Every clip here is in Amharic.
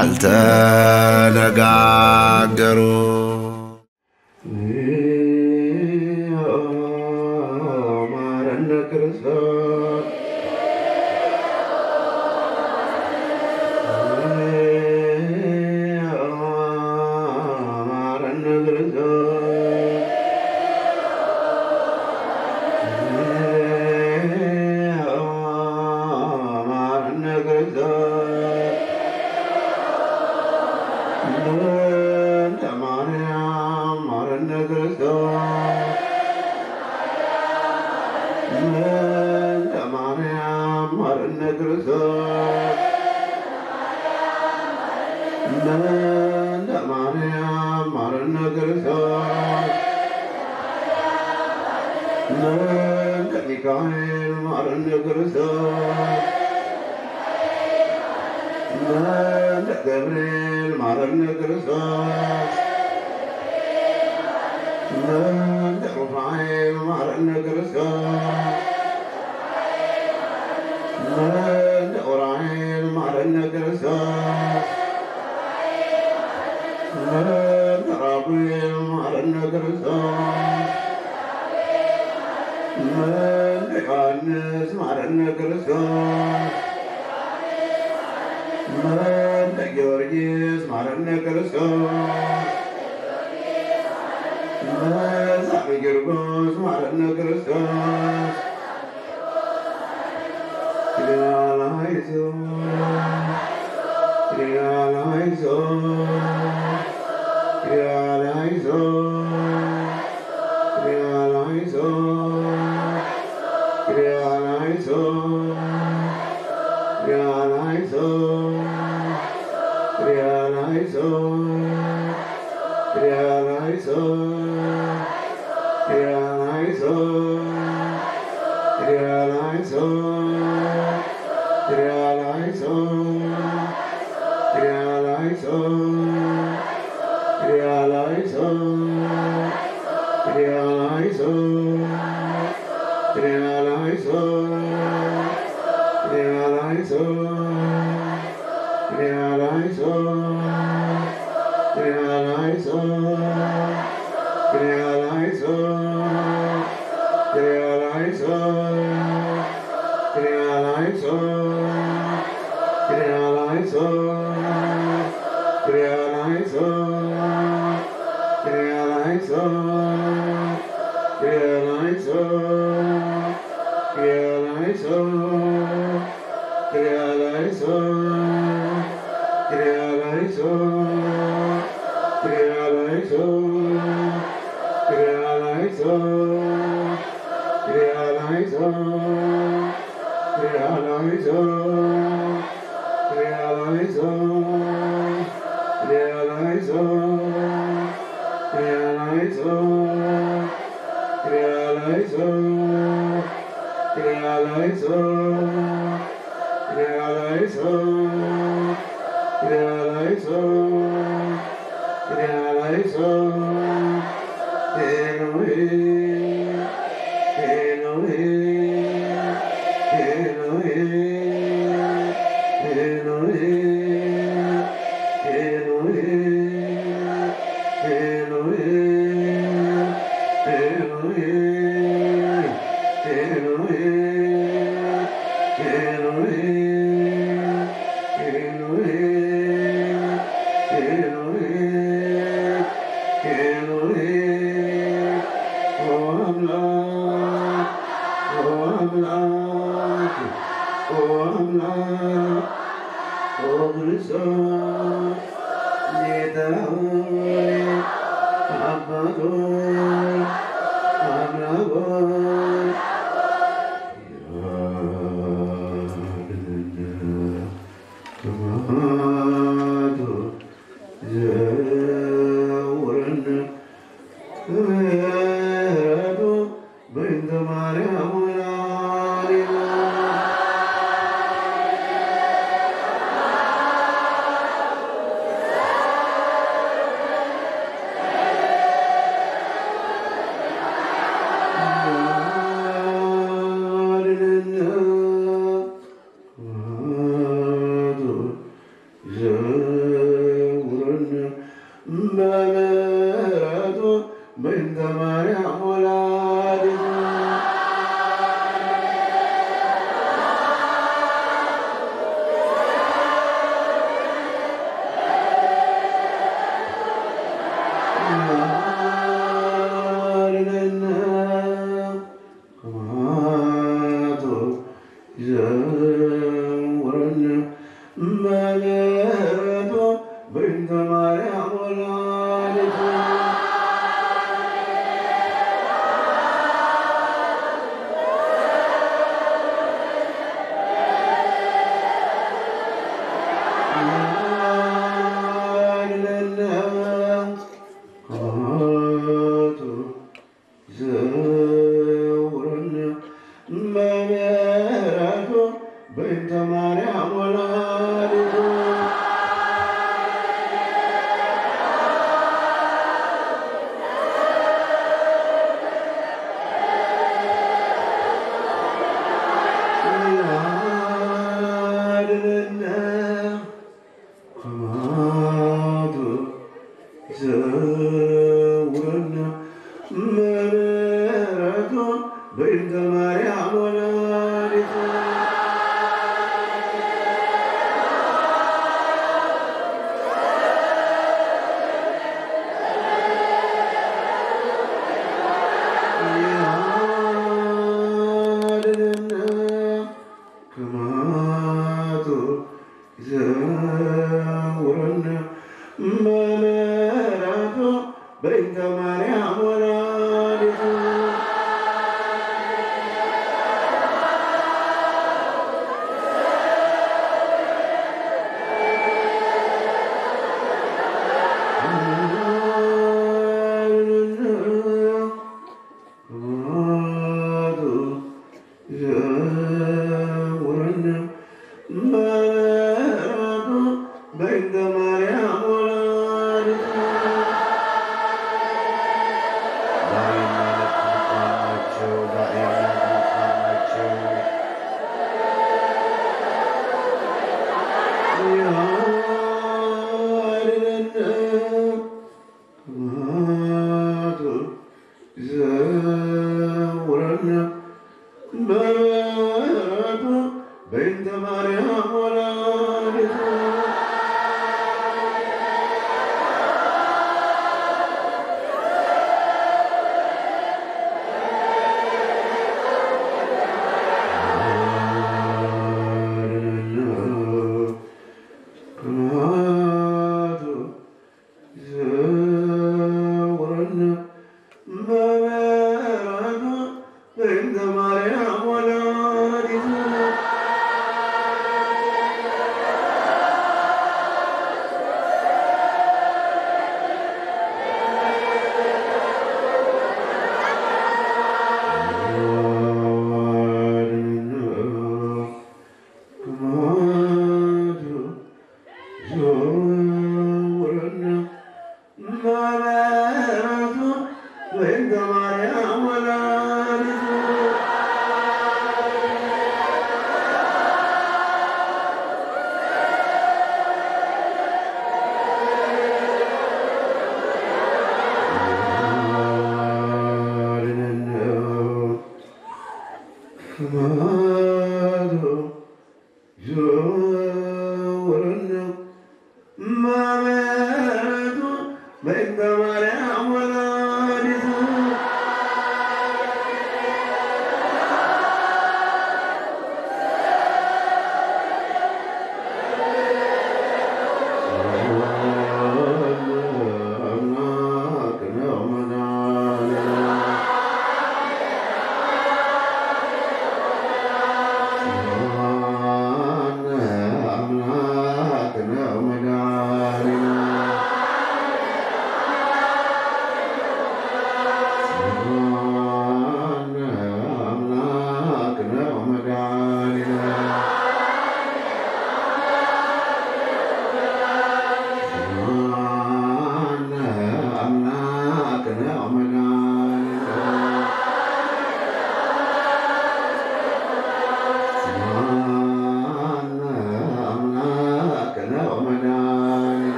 አልተነጋ ሚካኤል ማረነ ክርስቶስ እንደ ገብርኤል ማረነ ክርስቶስ እንደ ሩፋኤል ማረነ ክርስቶስ ከነክርስቶስ መሐረነ ጊዮርጊስ መሐረነ ክርስቶስ መጻፈ ጊዮርጊስ መሐረነ ክርስቶስ ያላይዞ Três realize, oh, realize, oh, realize, oh,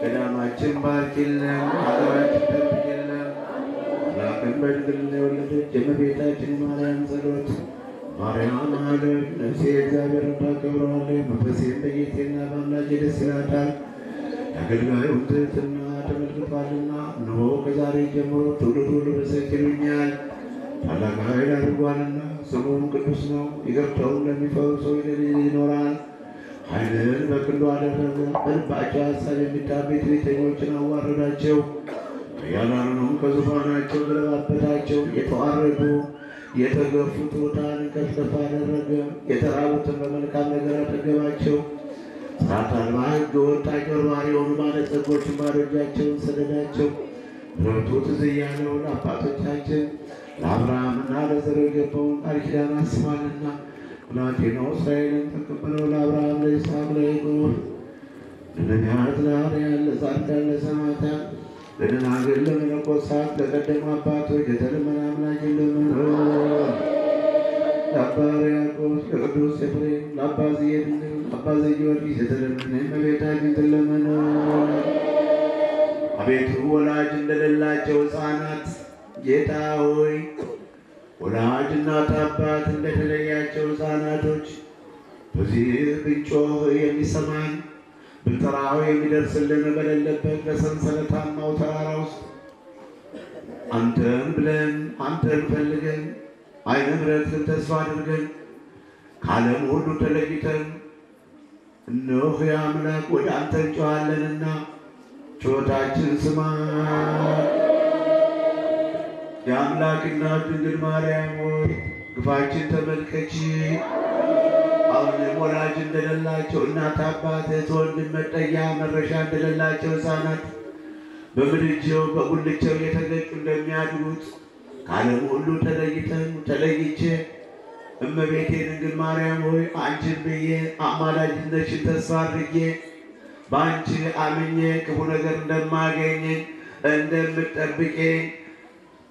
ገዳማችን ባርኪልን፣ ሀገራችን ጠብቂልን። አምላክን በድንግልና የወለደች የእመቤታችን ማርያም ጸሎት ማርያም አለም ነፍሴ እግዚአብሔርን ታከብረዋለች፣ መንፈሴም በጌቴና በአምላኬ ደስ ይላታል። የአገልጋዩን ትሕትና ተመልክቷልና፣ እነሆ ከዛሬ ጀምሮ ትውልድ ሁሉ ይሉኛል። ታላቅ ኃይል አድርጓልና ስሙም ቅዱስ ነው። ይቅርታውን ለሚፈሩ ሰው ይኖራል። ኃይልን በክንዱ አደረገ። በልባቸው ሀሳብ የሚታበዩ ትዕቢተኞችን አዋረዳቸው። ኃያላኑንም ከዙፋናቸው ገለባበጣቸው። የተዋረዱ የተገፉ ትሑታንን ከፍ አደረገ። የተራቡትን በመልካም ነገር አጠገባቸው። ሥርዓት አልባ ወጥ አጭበርባሪ የሆኑ ባለጸጎችን ባዶ እጃቸውን ሰደዳቸው። ምሕረቱ ትዝ እያለው ለአባቶቻችን ለአብርሃምና ለዘሩ የገባውን ቃል ኪዳን አስቧልና ብላቴናው እስራኤልን ተቀበለው ለአብርሃም ለይስሐቅ ለያዕቆብ ለነቢያት ለሐዋርያት ለጻድቃን ለሰማዕታት ለደናግል ለመነኮሳት ለቀደሙ አባቶች ለተለመነ አምላክ ለመኖ ለአባ ሕርያቆስ ለቅዱስ ኤፍሬም ለአባ ዘየድንግል ለአባ ዘጊዮርጊስ የተለመነ እመቤታችን ትለመነ። አቤቱ ወላጅ እንደሌላቸው ሕፃናት ጌታ ሆይ ወላጅ እናት አባት እንደተለያቸው ሕፃናቶች በዚህ ብንጮህ የሚሰማን ብንጠራው የሚደርስልን በሌለበት በሰንሰለታማው ተራራ ውስጥ አንተን ብለን አንተን ፈልገን ዓይነ ምሕረትን ተስፋ አድርገን ከዓለም ሁሉ ተለይተን እነሆ የአምላክ ወደ አንተ እንጮኻለንና ጩኸታችን ስማ። የአምላክ እናት ድንግል ማርያም ሆይ ግፋችን ተመልከች። አሁንም ወላጅ እንደሌላቸው እናት አባት፣ እህት፣ ወንድም መጠጊያ መረሻ እንደሌላቸው ሕፃናት በምድጃው በጉልቻው እየተገጩ እንደሚያድሩት ከዓለም ሁሉ ተለይተን ተለይቼ እመቤቴ ድንግል ማርያም ሆይ አንቺን ብዬ አማላጅነትሽን ተስፋ አድርጌ በአንቺ አምኜ ክፉ ነገር እንደማገኘኝ እንደምትጠብቂኝ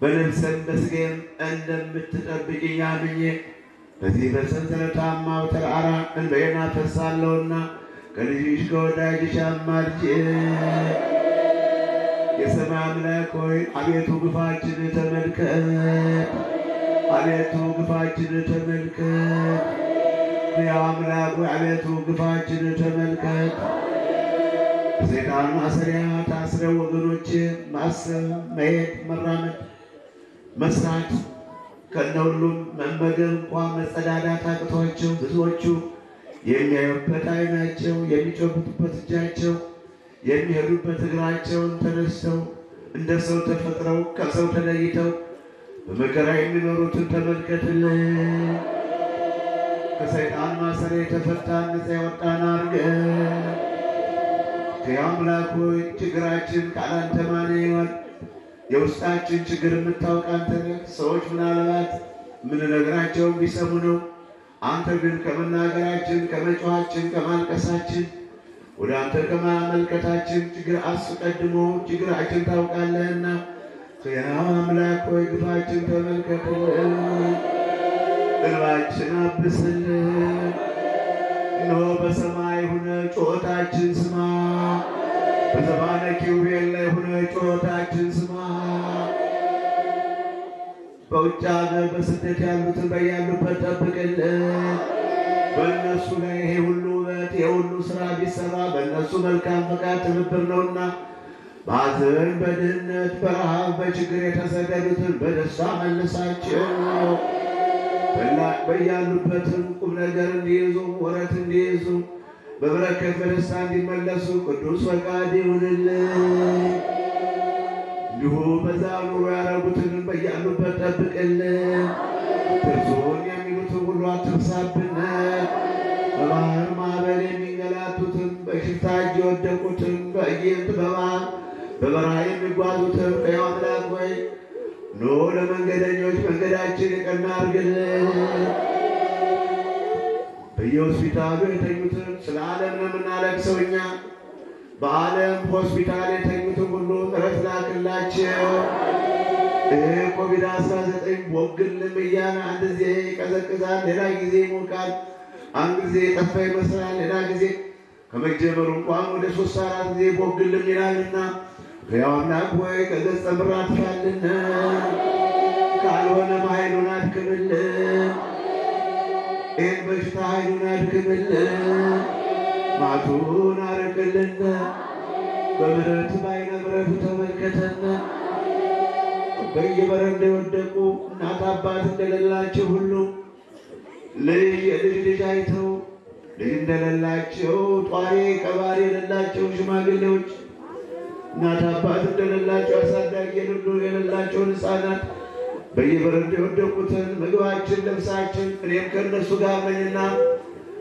በነፍስም በሥጋዬም እንደምትጠብቂኝ አምኜ በዚህ በሰንሰለታማው ተራራ እንባዬን አፈሳለሁና ከልጅሽ ከወዳጅሽ አማልጅ። የሰማይ አምላክ ሆይ አቤቱ ግፋችን ተመልከት፣ አቤቱ ግፋችን ተመልከት። ያው አምላክ ሆይ አቤቱ ግፋችን ተመልከት። በሰይጣን ማሰሪያ ታስረው ወገኖች ማሰብ፣ መሄድ፣ መራመድ፣ መስራት ከነሁሉም መመገብ እንኳ መጸዳዳት አቅቷቸው ብዙዎቹ የሚያዩበት ዓይናቸው የሚጨብጡበት እጃቸው የሚሄዱበት እግራቸውን ተነስተው እንደ ሰው ተፈጥረው ከሰው ተለይተው በመከራ የሚኖሩትን ተመልከትልን። ከሰይጣን ማሰሪያ የተፈታን ነፃ የወጣን አድርገን። የአምላክ ሆይ ችግራችን ካላንተ ማን ይሆን? የውስጣችን ችግር የምታውቅ አንተ ነህ። ሰዎች ምናልባት የምንነግራቸውን ቢሰሙ ነው። አንተ ግን ከመናገራችን፣ ከመጮኻችን፣ ከማልቀሳችን ወደ አንተ ከማመልከታችን ችግር አስቀድሞ ችግራችን ታውቃለህና ሕያው አምላክ ሆይ ግፋችን ተመልከትልን፣ እንባችን አብስልን። እነሆ በሰማይ ሆነ ጩኸታችን ስማ፣ በዘባነ ኪሩቤል በውጭ ሀገር በስደት ያሉትን በያሉበት ጠብቅልን። በእነሱ ላይ ይሄ ሁሉ ውበት ይሄ ሁሉ ስራ ቢሰራ በእነሱ መልካም ፈቃድ ትብብር ነውና በሐዘን በድህነት በረሃብ በችግር የተሰደዱትን በደስታ መልሳቸው በያሉበትም ቁም ነገር እንዲይዙ ወረት እንዲይዙ በበረከት በደስታ እንዲመለሱ ቅዱስ ፈቃድ ይሁንልን። እንዲሁ በዛ ኑሮ ያደረጉትን በያሉበት ጠብቅልን። ትርሱን የሚሉትን ሁሉ አትርሳብን። በባህር ማዕበል የሚንገላቱትን በሽፍታ እጅ የወደቁትን በእይንት በባህር በበረሃ የሚጓዙትን ሕያው አምላክ ሆይ ኖ ለመንገደኞች መንገዳችን የቀና አድርግልን። በየሆስፒታሉ የተኙትን ስለ ዓለም ነው የምናለቅሰው እኛ በዓለም ሆስፒታል የተኙትን ሁሉ ምሕረት ላክላቸው። ኮቪድ አስራ ዘጠኝ ቦግልም እያለ አንድ ጊዜ ይቀዘቅዛል፣ ሌላ ጊዜ ይሞቃል፣ አንድ ጊዜ የጠፋ ይመስላል፣ ሌላ ጊዜ ከመጀመሩ እንኳን ወደ ሶስት አራት ጊዜ ቦግልም ይላልና ሕያው ሆይ ከገጸ ምድር አጥፋልን፣ ካልሆነም ኃይሉን አድክምልን። ይህን በሽታ ኃይሉን አድክምልን፣ ማቱን አርቅልን። በምሕረት በዓይነ ምሕረቱ ተመልከተን። በየበረንዳ የወደቁ እናት አባት እንደሌላቸው ሁሉ ልጅ የልጅ ልጅ አይተው ልጅ እንደሌላቸው ጧሪ ቀባሪ የሌላቸው ሽማግሌዎች እናት አባት እንደሌላቸው አሳዳጊ የሌላቸውን ሕፃናት በየበረንዳ የወደቁትን ምግባችን፣ ልብሳችን እኔም ከእነሱ ጋር ነኝና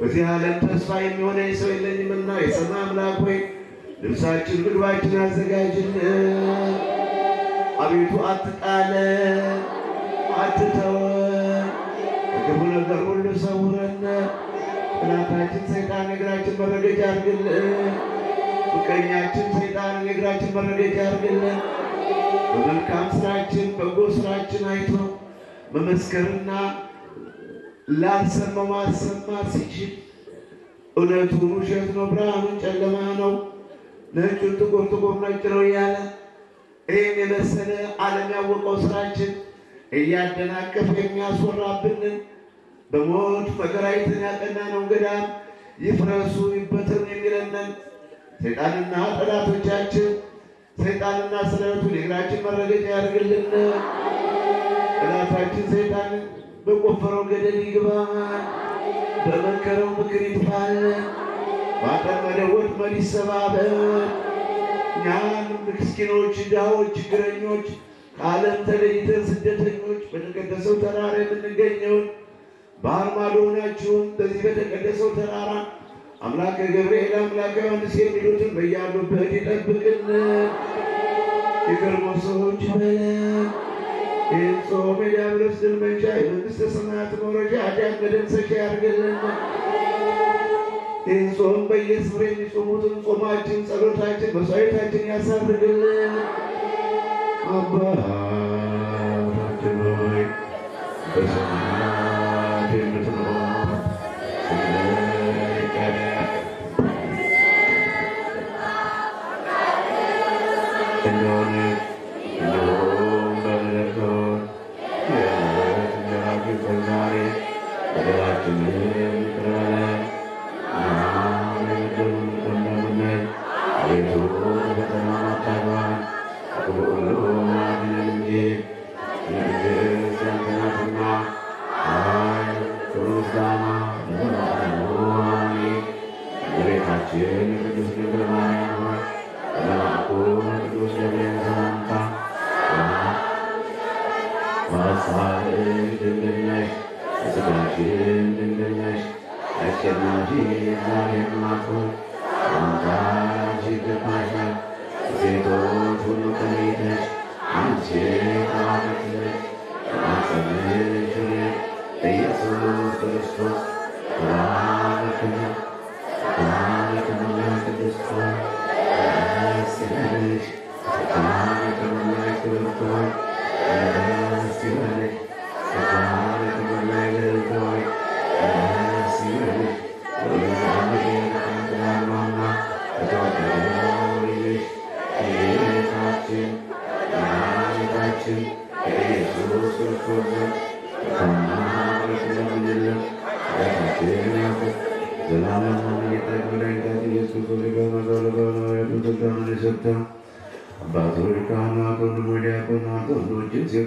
በዚህ ዓለም ተስፋ የሚሆነኝ ሰው የለኝምና የሰማይ አምላክ ሆይ ልብሳችን፣ ምግባችን አዘጋጅልን። አቤቱ አትጣለን፣ አትተወን፣ ከክፉ ነገር ሁሉ ሰውረን። ጠላታችን ሰይጣን የእግራችን መረገጫ አድርግልን። ምቀኛችን ሰይጣን የእግራችን መረገጫ አድርግልን። በመልካም ስራችን በጎ ስራችን አይቶ መመስከርና ላልሰማው ማሰማት ሲችል እውነቱን ውሸት ነው፣ ብርሃኑን ጨለማ ነው፣ ነጩን ጥቁር ጥቁር ነጭ ነው እያለ ይህን የመሰለ ዓለም ያወቀው ስራችን እያደናቀፍ የሚያስወራብንን በሞት መከራይትን ያቀናነው ገዳም ይፍረሱ ይበተኑ የሚለንን ሰይጣንና ጠላቶቻችን ሰይጣንና ስለቱ የእግራችን መረገጫ ያደርግልን። ጠላታችን ሰይጣን በቆፈረው ገደል ይግባ፣ በመከረው ምክር ይጥፋል፣ ባጠመደው ወጥመድ ይሰባበር። እኛን ምስኪኖች፣ ድሃዎች፣ ችግረኞች ከዓለም ተለይተን ስደተኞች በተቀደሰው ተራራ የምንገኘውን ባህር ማዶ ሆናችሁም በዚህ በተቀደሰው ተራራ አምላከ ገብርኤል አምላከ ዮሐንስ የሚሉትን በያሉበት ይጠብቅን። የቀድሞ ሰዎች በለን ይህን ጾም የዲያብሎስ ድል መንሻ የመንግሥተ ሰማያት መውረጃ ኃጢአት መደምሰሻ ያድርግልን። ጾም በየስፍራ የሚጾሙትን ጾማችን፣ ጸሎታችን፣ መስዋዕታችን ያሳርግልን። አባታችን ሆይ በሰማያት የምትኖር ስምህ ይቀደስ እንደሆነ እንዲሁም በምድር ትሁን። የዕለት እንጀራችንን ስጠን ዛሬ፣ በደላችንን ይቅር በለን እኛም የበደሉንን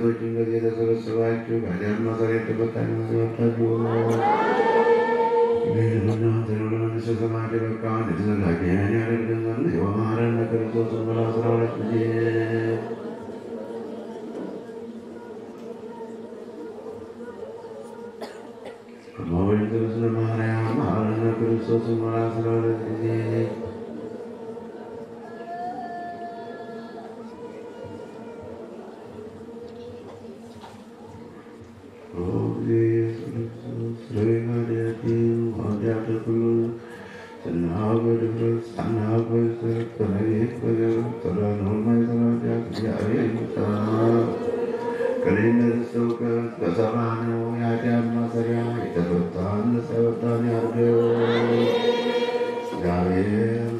ወንዶችን ሴቶችን ከዚህ የተሰበሰባችሁ ከኃጢአት ማሰሪያ የተፈታችሁ የተፈታችሁ እናንተ ለመንግሥተ ሰማያት የበቃን የተዘጋጀን ያደርገን ዘንድ የማረን ክርስቶስ ምራ አስራ ሁለት ጊዜ ከመወልድ ክርስቶስ ማርያም ማረነ ክርስቶስ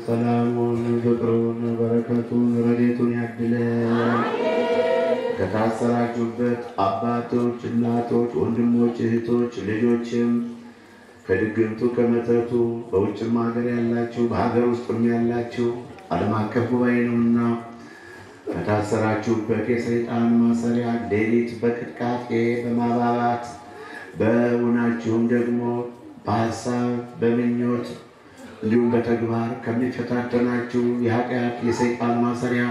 ሰላሙን ፍቅሩን በረከቱን ረድኤቱን ያድለን። ከታሰራችሁበት አባቶች፣ እናቶች፣ ወንድሞች፣ እህቶች፣ ልጆችም ከድግምቱ ከመተቱ በውጭም ሀገር ያላችሁ በሀገር ውስጥም ያላችሁ ዓለም አቀፍ ጉባኤ ነውና ከታሰራችሁበት የሰይጣን ማሰሪያ ሌሊት በቅጥቃጤ በማባባት በውናችሁም ደግሞ በሀሳብ በምኞት እንዲሁም በተግባር ከሚፈታተናችሁ የኃጢአት የሰይጣን ማሰሪያ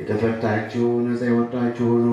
የተፈታችሁ ነፃ የወጣችሁ ሁኑ።